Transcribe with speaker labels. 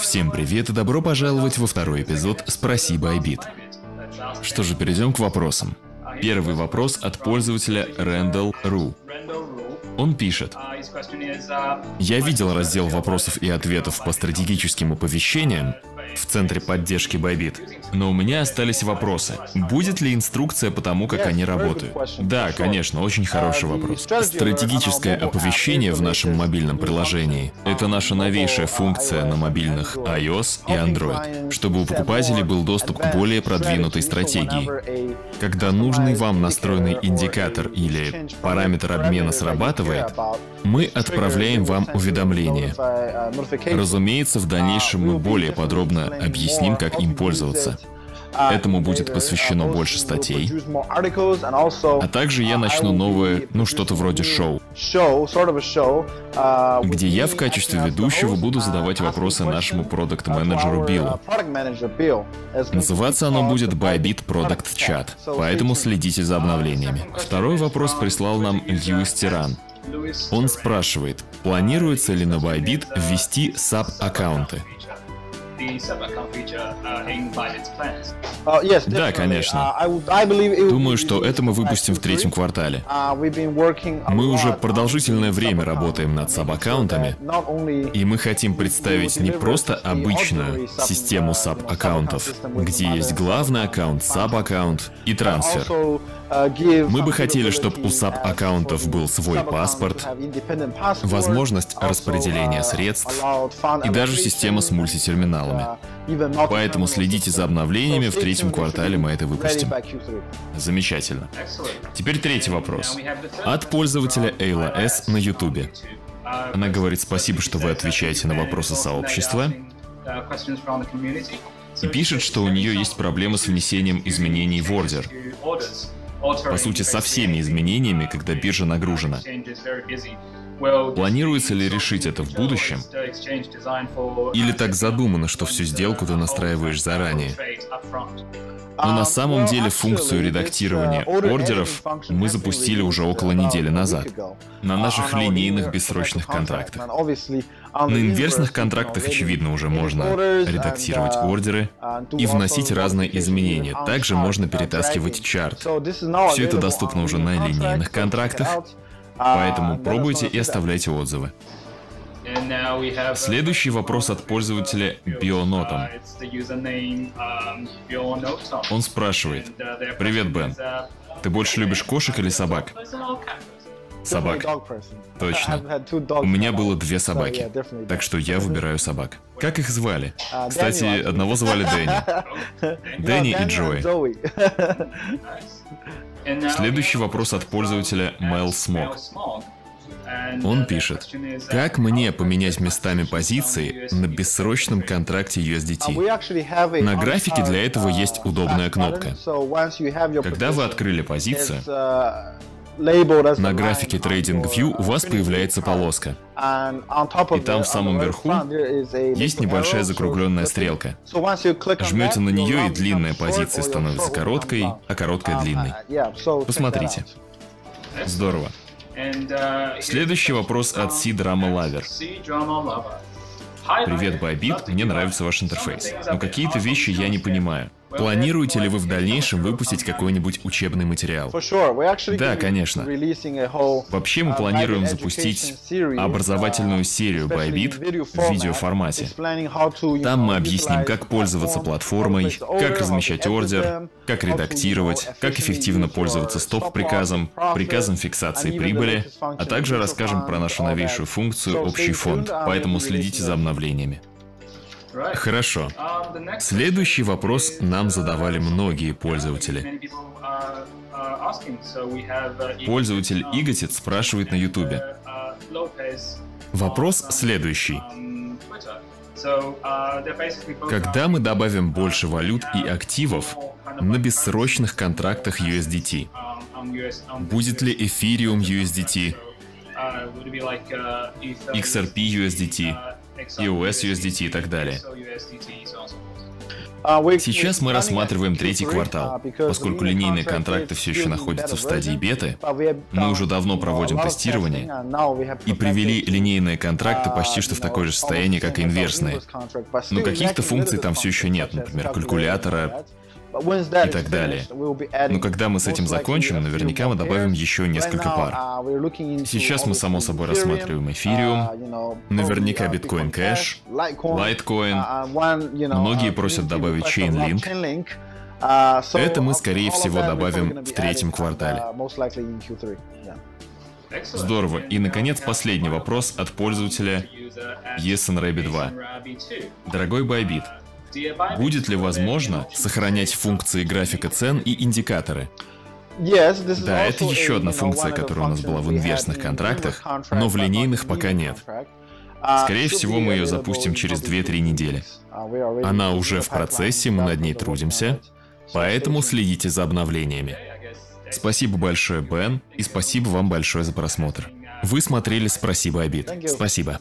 Speaker 1: Всем привет и добро пожаловать во второй эпизод «Спроси Байбит». Что же, перейдем к вопросам. Первый вопрос от пользователя Рэндалл Ру. Он пишет. Я видел раздел вопросов и ответов по стратегическим оповещениям, в Центре поддержки Байбит. Но у меня остались вопросы. Будет ли инструкция по тому, как они работают? Да, конечно, очень хороший вопрос. Стратегическое оповещение в нашем мобильном приложении – это наша новейшая функция на мобильных iOS и Android, чтобы у покупателей был доступ к более продвинутой стратегии. Когда нужный вам настроенный индикатор или параметр обмена срабатывает, мы отправляем вам уведомление. Разумеется, в дальнейшем мы более подробно объясним, как им пользоваться. Этому будет посвящено больше статей. А также я начну новое, ну что-то вроде шоу, где я в качестве ведущего буду задавать вопросы нашему продукт-менеджеру Биллу. Называться оно будет Bybit Product Chat, поэтому следите за обновлениями. Второй вопрос прислал нам Льюис Тиран. Он спрашивает, планируется ли на Bybit ввести SAP-аккаунты? Да, конечно. Думаю, что это мы выпустим в третьем квартале. Мы уже продолжительное время работаем над саб-аккаунтами, и мы хотим представить не просто обычную систему саб-аккаунтов, где есть главный аккаунт, саб-аккаунт и трансфер. Мы бы хотели, чтобы у саб-аккаунтов был свой паспорт, возможность распределения средств и даже система с мультитерминалами. Поэтому следите за обновлениями, в третьем квартале мы это выпустим. Замечательно. Теперь третий вопрос. От пользователя Эйла С на Ютубе. Она говорит спасибо, что вы отвечаете на вопросы сообщества. И пишет, что у нее есть проблемы с внесением изменений в ордер по сути, со всеми изменениями, когда биржа нагружена. Планируется ли решить это в будущем? Или так задумано, что всю сделку ты настраиваешь заранее? Но на самом деле функцию редактирования ордеров мы запустили уже около недели назад на наших линейных бессрочных контрактах. На инверсных контрактах, очевидно, уже можно редактировать ордеры и вносить разные изменения. Также можно перетаскивать чарт. Все это доступно уже на линейных контрактах, поэтому пробуйте и оставляйте отзывы. Следующий вопрос от пользователя Бионотом. Он спрашивает. Привет, Бен. Ты больше любишь кошек или собак? Собак. Точно. У меня было две собаки, так что я выбираю собак. Как их звали? Кстати, одного звали Дэнни. Дэнни и Джои. Следующий вопрос от пользователя Мэл Смок. Он пишет, как мне поменять местами позиции на бессрочном контракте USDT? На графике для этого есть удобная кнопка. Когда вы открыли позицию, на графике TradingView у вас появляется полоска. И там в самом верху есть небольшая закругленная стрелка. Жмете на нее, и длинная позиция становится короткой, а короткая длинной. Посмотрите. Здорово. Следующий вопрос от C Drama Lover. Привет, Байбит, мне нравится ваш интерфейс. Но какие-то вещи я не понимаю. Планируете ли вы в дальнейшем выпустить какой-нибудь учебный материал? Да, конечно. Вообще мы планируем запустить образовательную серию Bybit в видеоформате. Там мы объясним, как пользоваться платформой, как размещать ордер, как редактировать, как эффективно пользоваться стоп-приказом, приказом фиксации прибыли, а также расскажем про нашу новейшую функцию «Общий фонд», поэтому следите за обновлениями. Хорошо. Следующий вопрос нам задавали многие пользователи. Пользователь Иготит спрашивает на Ютубе. Вопрос следующий. Когда мы добавим больше валют и активов на бессрочных контрактах USDT, будет ли Ethereum USDT, XRP USDT, EOS USDT и так далее. Сейчас мы рассматриваем третий квартал. Поскольку линейные контракты все еще находятся в стадии беты, мы уже давно проводим тестирование и привели линейные контракты почти что в такое же состояние, как и инверсные. Но каких-то функций там все еще нет, например, калькулятора, и так далее. Но когда мы с этим закончим, наверняка мы добавим еще несколько пар. Сейчас мы, само собой, рассматриваем эфириум, наверняка биткоин кэш, лайткоин. Многие просят добавить Chainlink. Это мы, скорее всего, добавим в третьем квартале. Здорово. И, наконец, последний вопрос от пользователя YesAnRabbit 2. Дорогой Bybit, Будет ли возможно сохранять функции графика цен и индикаторы? Да, это еще одна функция, которая у нас была в инверсных контрактах, но в линейных пока нет. Скорее всего, мы ее запустим через 2-3 недели. Она уже в процессе, мы над ней трудимся, поэтому следите за обновлениями. Спасибо большое, Бен, и спасибо вам большое за просмотр. Вы смотрели «Спроси Байбит». Спасибо.